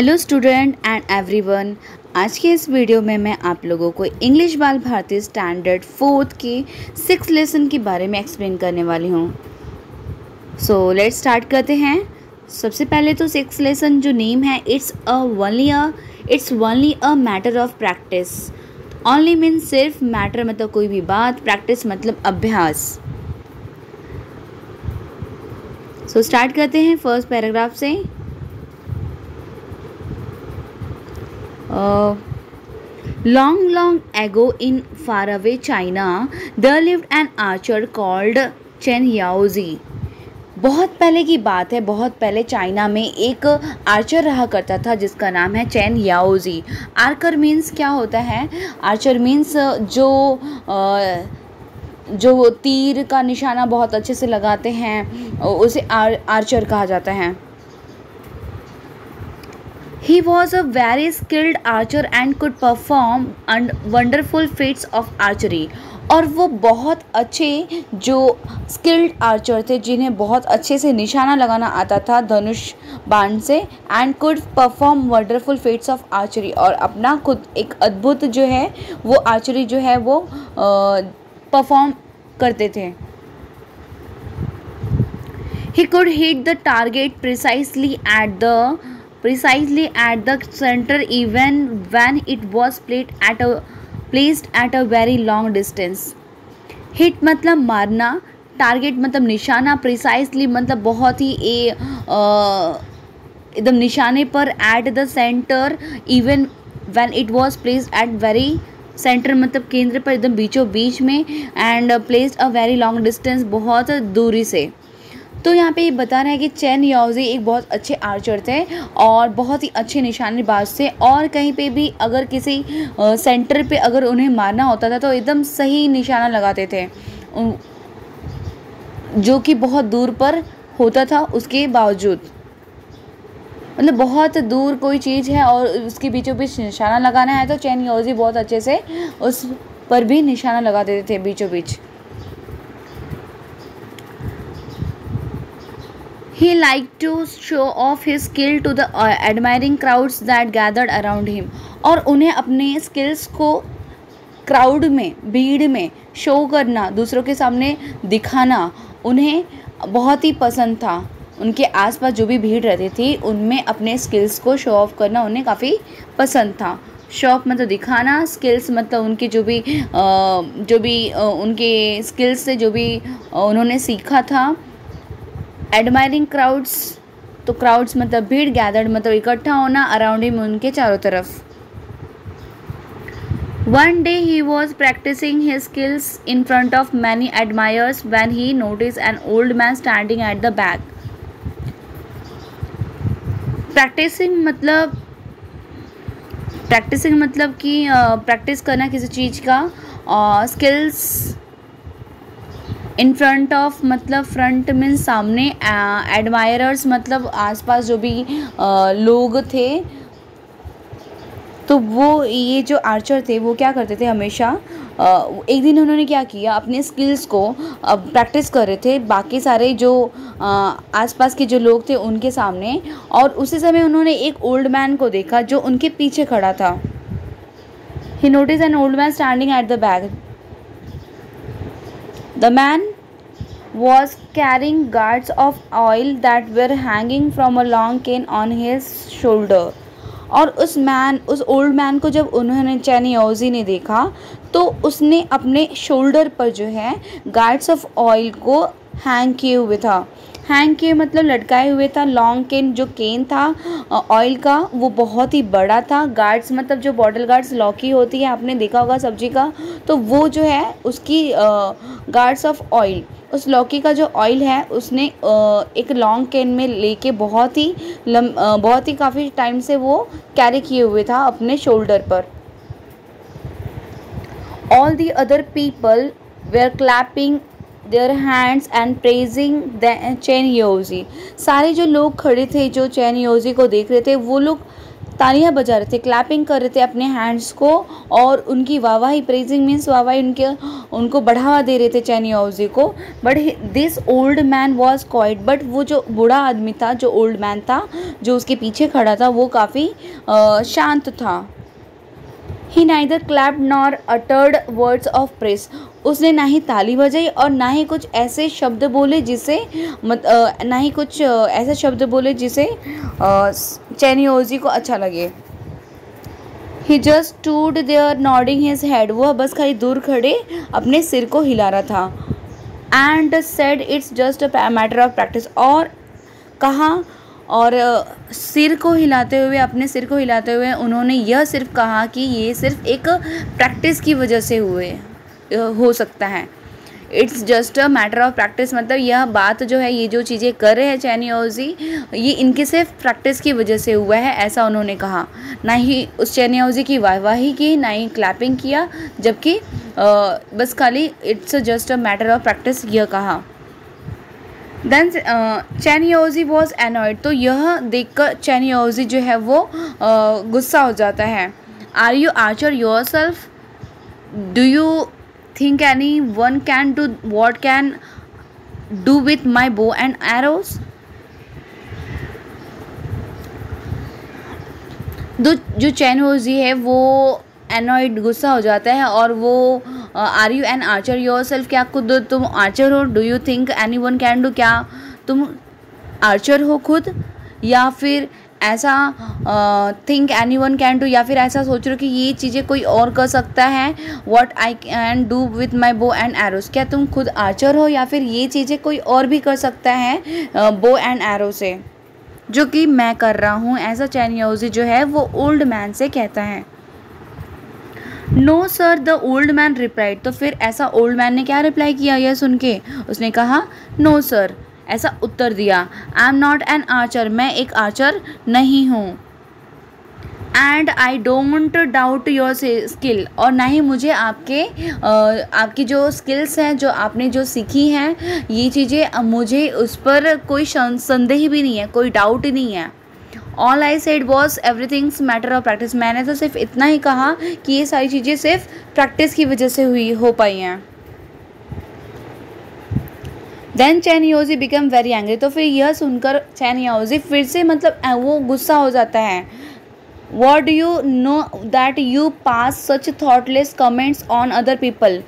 Hello student and everyone आज के इस वीडियो में मैं आप लोगों को English Bal Bharati standard fourth के सिक्स लेसन के बारे में एक्सप्लेन करने वाली हूँ। सो लेट्स स्टार्ट करते हैं। सबसे पहले तो सिक्स लेसन जो नेम है it's a only a it's only a matter of practice only mean सिर्फ़ मैटर मतलब कोई भी बात प्रैक्टिस मतलब अभ्यास। सो so, स्टार्ट करते हैं फ़र्स्ट पैराग्राफ से। Long, long ago in faraway China, there lived an archer called Chen Yaozi. बहुत पहले की बात है बहुत पहले चाइना में एक आर्चर रहा करता था जिसका नाम है चैन याओजी आर्कर मीन्स क्या होता है? आर्चर मीन्स जो जो तीर का निशाना बहुत अच्छे से लगाते हैं उसे आर, आर्चर कहा जाता है। He was a very skilled archer and could perform and wonderful feats of archery. और वो बहुत अच्छे जो स्किल्ड आर्चर थे, जिन्हें बहुत अच्छे से निशाना लगाना आता था धनुष बाण से and could perform wonderful feats of archery और अपना खुद एक अद्भुत जो है, वो आर्चरी जो है, वो परफॉर्म करते थे he could hit the target precisely at the precisely at the center even when it was placed at a, placed at a very long distance. Hit मतलब मारना टारगेट मतलब निशाना प्रिसाइसली मतलब बहुत ही ए एकदम निशाने पर at the centre even when it was placed at very centre मतलब केंद्र पर एकदम बीचों बीच में and placed a very long distance बहुत दूरी से। तो यहाँ पे ये बता रहा है कि चैन याओजी एक बहुत अच्छे आर्चर थे और बहुत ही अच्छे निशानेबाज थे और कहीं पे भी अगर किसी सेंटर पे अगर उन्हें मारना होता था तो एकदम सही निशाना लगाते थे। जो कि बहुत दूर पर होता था उसके बावजूद। मतलब बहुत दूर कोई चीज़ है और उसके बीचों बीच निशाना लगाना है तो चैन योजी बहुत अच्छे से उस पर भी निशाना लगा देते थे बीचों बीच। He liked to show off his skill to the uh, admiring crowds that gathered around him. और उन्हें अपने स्किल्स को क्राउड में भीड़ में शो करना दूसरों के सामने दिखाना उन्हें बहुत ही पसंद था। उनके आसपास जो भी भीड़ रहती थी उनमें अपने स्किल्स को शो ऑफ़ करना उन्हें काफ़ी पसंद था। शॉप मतलब दिखाना स्किल्स मतलब उनके जो भी जो भी उनके स्किल्स से जो भी उन्होंने सीखा था। एडमायरिंग क्राउड्स तो क्राउड्स मतलब भीड़ गैदर्ड मतलब इकट्ठा होना अराउंड हिम उनके चारों तरफ़ one day he was practising his skills in front of many admirers when he noticed an old man standing at the back. Practising मतलब प्रैक्टिसिंग मतलब कि प्रैक्टिस करना किसी चीज़ का स्किल्स इन फ्रंट ऑफ़ मतलब फ्रंट मीन सामने admirers मतलब आसपास जो भी आ, लोग थे तो वो ये जो आर्चर थे वो क्या करते थे हमेशा एक दिन उन्होंने क्या किया अपने स्किल्स को प्रैक्टिस कर रहे थे बाकी सारे जो आसपास के जो लोग थे उनके सामने और उसी समय उन्होंने एक ओल्ड मैन को देखा जो उनके पीछे खड़ा था। He notice an old man standing at the back the man was carrying guards of oil that were hanging from a long cane on his shoulder. और उस मैन उस ओल्ड मैन को जब उन्होंने चैनी ओजी ने देखा तो उसने अपने शोल्डर पर जो है गार्ड्स ऑफ़ ऑयल को हैंग किए हुए था हैंग किए मतलब लटकाए हुए था लॉन्ग केन, जो केन था ऑयल का, वो बहुत ही बड़ा था। गार्ड्स मतलब जो बॉटल गार्ड्स लौकी होती है, आपने देखा होगा सब्ज़ी का तो वो जो है, उसकी गार्ड्स ऑफ़ ऑयल उस लौकी का जो ऑयल है, उसने एक लॉन्ग कैन में लेके बहुत ही लम बहुत ही काफ़ी टाइम से वो कैरी किए हुए था अपने शोल्डर पर। All the other people were clapping their hands and praising Chen Yaozi सारे जो लोग खड़े थे, जो चैन योजी को देख रहे थे, वो लोग तालियाँ बजा रहे थे क्लैपिंग कर रहे थे अपने हैंड्स को और उनकी वाहवाही प्रेजिंग मीन्स वाहवाही उनके, उनको बढ़ावा दे रहे थे चैनी हाउजी को। But this old man was quiet but वो जो बूढ़ा आदमी था, जो ओल्ड मैन था, जो उसके पीछे खड़ा था, वो काफ़ी शांत था। He neither clap nor uttered words of praise उसने ना ही ताली बजाई और ना ही कुछ ऐसे शब्द बोले जिसे मत ना ही कुछ ऐसे शब्द बोले जिसे चैनियोजी को अच्छा लगे। He just stood there nodding his head वो बस खाली दूर खड़े अपने सिर को हिला रहा था। And said it's just a matter of practice और कहा, और सिर को हिलाते हुए, अपने सिर को हिलाते हुए उन्होंने यह सिर्फ़ कहा कि ये सिर्फ़ एक प्रैक्टिस की वजह से हुए। हो सकता है। It's just a matter of practice मतलब यह बात जो है, ये जो चीज़ें कर रहे हैं चैनी ये इनके सिर्फ़ प्रैक्टिस की वजह से हुआ है, ऐसा उन्होंने कहा। ना ही उस चैनी ओजी की वाहवाही की, ना ही क्लैपिंग किया, जबकि बस खाली it's just a matter of practice यह कहा। देन चैनियोजी वॉज़ एनॉयड तो यह देखकर चैनियोजी जो है वो गुस्सा हो जाता है। Are you archer yourself do you think anyone can do what can do with my bow and arrows जो चैनोजी है, वो एनॉइड गुस्सा हो जाता है और वो are you an archer yourself क्या खुद तुम आर्चर हो? Do you think anyone can do क्या तुम आर्चर हो खुद? या फिर ऐसा think anyone can do या फिर ऐसा सोच रहे हो कि ये चीज़ें कोई और कर सकता है what I can do with my bow and arrows क्या तुम खुद आर्चर हो या फिर ये चीज़ें कोई और भी कर सकता है बो एंड एरो से? जो कि मैं कर रहा हूँ ऐसा चैनियोजी जो है वो ओल्ड मैन से कहता है। No sir the old man replied तो फिर ऐसा ओल्ड मैन ने क्या रिप्लाई किया यह सुन के? उसने कहा नो no, सर ऐसा उत्तर दिया I am not an archer मैं एक आर्चर नहीं हूँ। And I don't doubt your skill और ना ही मुझे आपके आपकी जो स्किल्स हैं, जो आपने जो सीखी हैं, ये चीज़ें मुझे उस पर कोई संदेह भी नहीं है, कोई डाउट ही नहीं है। All I said was everything's matter of practice मैंने तो सिर्फ़ इतना ही कहा कि ये सारी चीज़ें सिर्फ़ प्रैक्टिस की वजह से हुई, हो पाई हैं। Then Chen Yaozi become very angry तो फिर यह सुनकर चैन योजी फिर से मतलब वो गुस्सा हो जाता है। What do you know that you pass such thoughtless comments on other people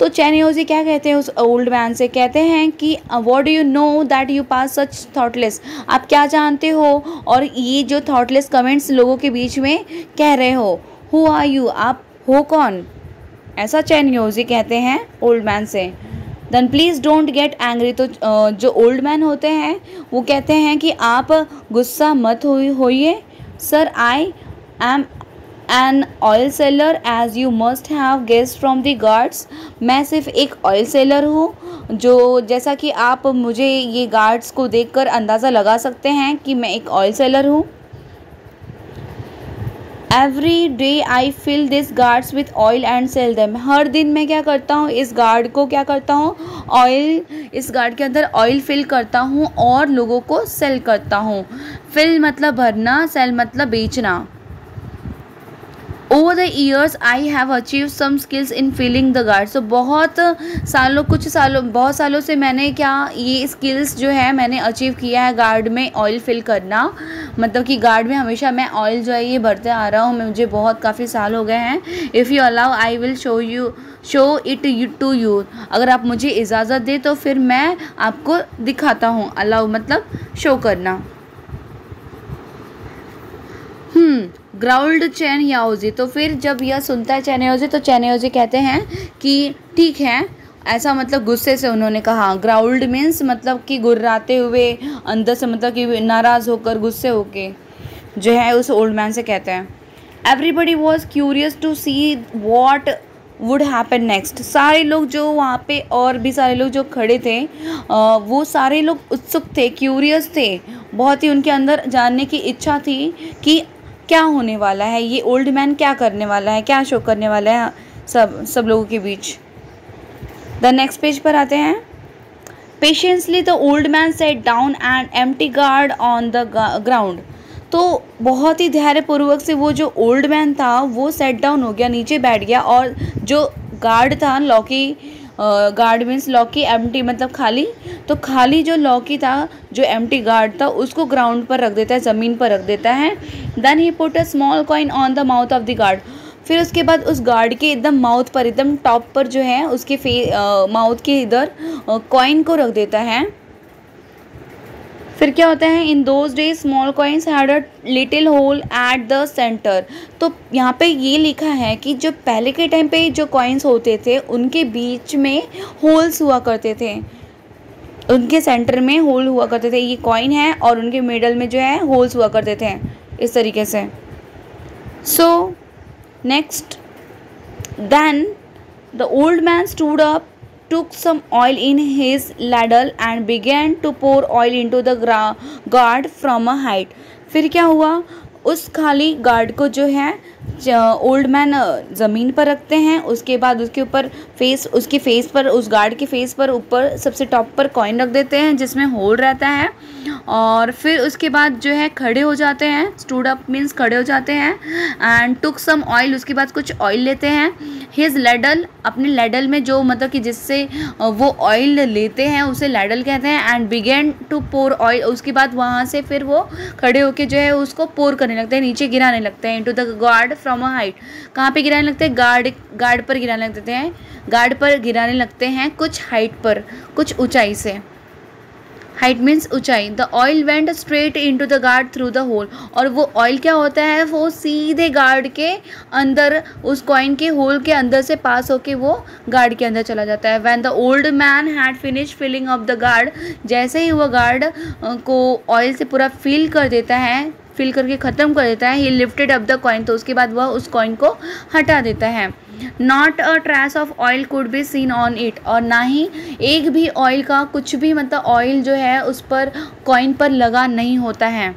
तो चैनियोजी क्या कहते हैं उस ओल्ड मैन से? कहते हैं कि what do you know that you pass such thoughtless आप क्या जानते हो? और ये जो थॉटलेस कमेंट्स लोगों के बीच में कह रहे हो हु आर यू आप हो कौन? ऐसा चैनियोजी कहते हैं ओल्ड मैन से। Then please don't get angry तो जो ओल्ड मैन होते हैं, वो कहते हैं कि आप गुस्सा मत होइए। Sir I am an oil seller as you must have guessed from the gourds मैं सिर्फ़ एक ऑयल सेलर हूँ, जो जैसा कि आप मुझे ये गार्ड्स को देखकर अंदाज़ा लगा सकते हैं कि मैं एक ऑयल सेलर हूँ। Every day I fill this gourds with oil and sell them हर दिन मैं क्या करता हूँ? इस गार्ड को क्या करता हूँ? ऑयल इस गार्ड के अंदर ऑयल फिल करता हूँ और लोगों को सेल करता हूँ। फिल मतलब भरना सेल मतलब बेचना। Over the years I have achieve some skills in filling the gourd so बहुत सालों, कुछ सालों, बहुत सालों से मैंने क्या, ये स्किल्स जो है, मैंने अचीव किया है गार्ड में ऑयल फिल करना। मतलब कि गार्ड में हमेशा मैं ऑयल जो है, ये भरते आ रहा हूँ। मुझे बहुत काफ़ी साल हो गए हैं। If you allow I will show you show it you to you अगर आप मुझे इजाज़त दें तो फिर मैं आपको दिखाता हूँ। अलाउ मतलब शो करना। हम्म। ग्राउल्ड चैन याओजी तो फिर जब यह सुनता है चैन याओजी तो चैन याओजी कहते हैं कि ठीक है, ऐसा मतलब गुस्से से उन्होंने कहा। ग्राउल्ड मीन्स मतलब कि गुर्राते हुए, अंदर से मतलब कि नाराज़ होकर गुस्से होके, जो है उस ओल्ड मैन से कहते हैं। Everybody was curious to see what would happen next सारे लोग जो वहाँ पे और भी सारे लोग जो खड़े थे वो सारे लोग उत्सुक थे क्यूरियस थे। बहुत ही उनके अंदर जानने की इच्छा थी कि क्या होने वाला है? ये ओल्ड मैन क्या करने वाला है? क्या शो करने वाला है सब सब लोगों के बीच? द नेक्स्ट पेज पर आते हैं। Patiently the old man sat down and empty gourd on the ground तो बहुत ही धैर्यपूर्वक से वो जो ओल्ड मैन था, वो सेट डाउन हो गया, नीचे बैठ गया और जो गार्ड था, लॉकी गार्ड मीन्स लॉकी एम्प्टी मतलब खाली। तो खाली जो लॉकी था, जो एम्प्टी गार्ड था, उसको ग्राउंड पर रख देता है, ज़मीन पर रख देता है। Then he put a small coin on the mouth of the gourd फिर उसके बाद उस गार्ड के एकदम माउथ पर, एकदम टॉप पर जो है, उसके फे माउथ के इधर कॉइन को रख देता है। फिर क्या होता है in those days small coins had a little hole at the centre तो यहाँ पे ये लिखा है कि जो पहले के टाइम पे जो कॉइन्स होते थे, उनके बीच में होल्स हुआ करते थे। उनके सेंटर में होल हुआ करते थे। ये कॉइन है और उनके मिडल में जो है होल्स हुआ करते थे, इस तरीके से। So next then the old man stood up took some oil in his ladle and began to pour oil into the guard from a height फिर क्या हुआ उस खाली गार्ड को जो है ओल्ड मैन ज़मीन पर रखते हैं, उसके बाद उसके ऊपर फेस उसके फेस पर, उस गार्ड के फेस पर ऊपर सबसे टॉप पर कॉइन रख देते हैं, जिसमें होल रहता है। और फिर उसके बाद जो है, खड़े हो जाते हैं स्टूड अप मीन्स खड़े हो जाते हैं एंड टुक सम ऑयल उसके बाद कुछ ऑयल लेते हैं। हिज लेडल अपने लेडल में जो मतलब कि जिससे वो ऑयल लेते हैं, उसे लेडल कहते हैं and began to pour oil उसके बाद वहाँ से फिर वो खड़े होकर जो है, उसको पोर करने लगते हैं, नीचे गिराने लगते हैं into the gourd from a height कहाँ पे गिराने लगते हैं? गार्ड गार्ड पर गिराने लगते हैं। गार्ड पर गिराने लगते हैं कुछ हाइट पर, कुछ ऊंचाई से। हाइट मीन्स ऊंचाई। The oil went straight into the gourd through the hole और वो ऑयल क्या होता है? वो सीधे गार्ड के अंदर, उस कॉइन के होल के अंदर से पास होके वो गार्ड के अंदर चला जाता है। When the old man had finish filling of the gourd जैसे ही वो गार्ड को ऑयल से पूरा फिल कर देता है फिल करके ख़त्म कर देता है। He lifted up the coin तो उसके बाद वह उस कॉइन को हटा देता है। Not a trace of oil could be seen on it और ना ही एक भी ऑयल का कुछ भी मतलब ऑयल जो है, उस पर कॉइन पर लगा नहीं होता है।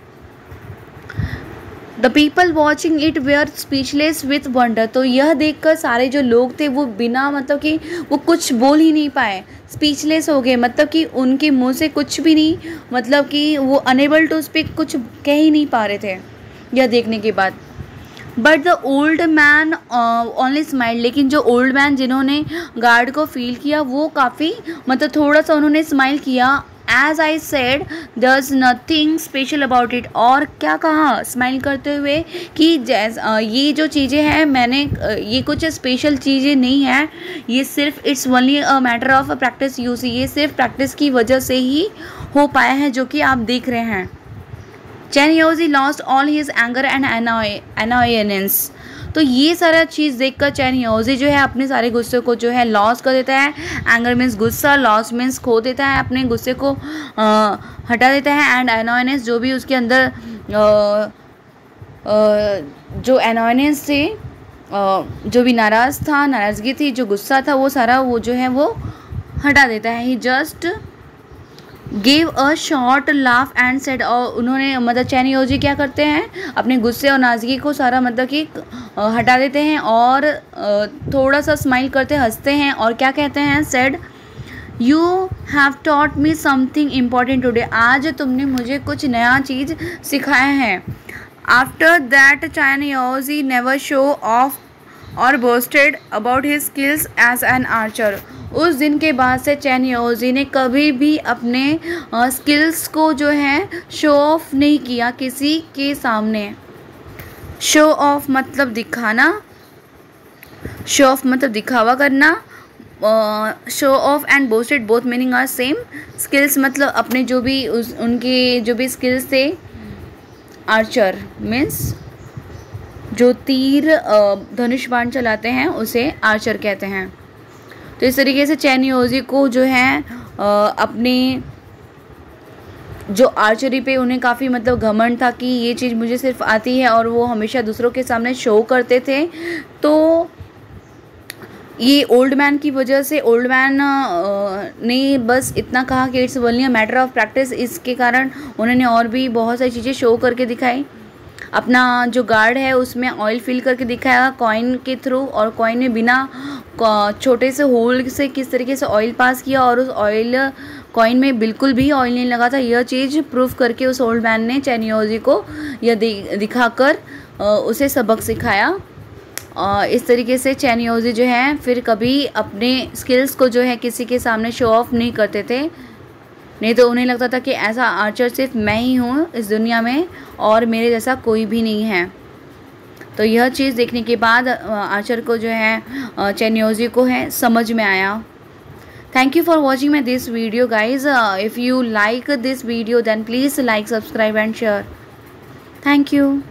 The people watching it were speechless with wonder तो यह देखकर सारे जो लोग थे, वो बिना मतलब कि वो कुछ बोल ही नहीं पाए। स्पीचलेस हो गए। मतलब कि उनके मुँह से कुछ भी नहीं मतलब कि वो अनेबल टू स्पीक कुछ कह ही नहीं पा रहे थे यह देखने के बाद। But the old man only smile लेकिन जो ओल्ड मैन जिन्होंने गार्ड को फील किया, वो काफ़ी मतलब थोड़ा सा उन्होंने स्माइल किया। As I said this nothing special about it और क्या कहा? स्माइल करते हुए कि ये जो चीज़ें हैं, मैंने ये कुछ स्पेशल चीज़ें नहीं है। ये सिर्फ़ it's only a matter of practice use ये सिर्फ़ प्रैक्टिस की वजह से ही हो पाया है, जो कि आप देख रहे हैं। Chen Yaozi lost all his anger and annoyance तो ये सारा चीज़ देखकर चैन योजी जो है अपने सारे गुस्से को जो है लॉस कर देता है एंगर मीन्स गुस्सा लॉस मीन्स खो देता है अपने गुस्से को आ, हटा देता है एंड एनोयनेंस जो भी उसके अंदर आ, आ, जो एनोयनेंस थे जो भी नाराज़ था नाराज़गी थी जो गुस्सा था वो सारा वो जो है वो हटा देता है। He just give a short laugh and said और उन्होंने मतलब चैन योजी, क्या करते हैं? अपने गुस्से और नाजगी को सारा मतलब कि हटा देते हैं और थोड़ा सा स्माइल करते, हँसते हैं और क्या कहते हैं? Said you have taught me something important today आज तुमने मुझे कुछ नया चीज़ सिखाया है। After that Chen Yaozi never show off और boasted about his skills as an archer उस दिन के बाद से चैन योजी ने कभी भी अपने स्किल्स को जो है शो ऑफ़ नहीं किया किसी के सामने। शो ऑफ़ मतलब दिखाना। शो ऑफ़ मतलब दिखावा करना। Show off and boasted both meaning are same skills मतलब अपने जो भी उस, उनके जो भी स्किल्स थे आर्चर मीन्स जो तीर धनुष बाण चलाते हैं, उसे आर्चर कहते हैं। तो इस तरीके से चैन योजी को जो है अपने जो आर्चरी पे उन्हें काफ़ी मतलब घमंड था कि ये चीज़ मुझे सिर्फ़ आती है और वो हमेशा दूसरों के सामने शो करते थे। तो ये ओल्ड मैन की वजह से ओल्ड मैन ने बस इतना कहा कि it's only matter of practice इसके कारण उन्होंने और भी बहुत सारी चीज़ें शो करके दिखाई। अपना जो गार्ड है, उसमें ऑयल फिल करके दिखाया कॉइन के थ्रू और कॉइन में बिना छोटे से होल से किस तरीके से ऑयल पास किया और उस ऑयल कॉइन में बिल्कुल भी ऑयल नहीं लगा था। यह चीज़ प्रूफ करके उस ओल्ड मैन ने चैनियोजी को यह दिखाकर उसे सबक सिखाया। इस तरीके से चैनियोजी जो है, फिर कभी अपने स्किल्स को जो है, किसी के सामने शो ऑफ़ नहीं करते थे। नहीं तो उन्हें लगता था कि ऐसा आर्चर सिर्फ़ मैं ही हूँ इस दुनिया में और मेरे जैसा कोई भी नहीं है। तो यह चीज़ देखने के बाद आर्चर को जो है चैन्योजी को है, समझ में आया। Thank you for watching my this video guys if you like this video then please like subscribe and share thank you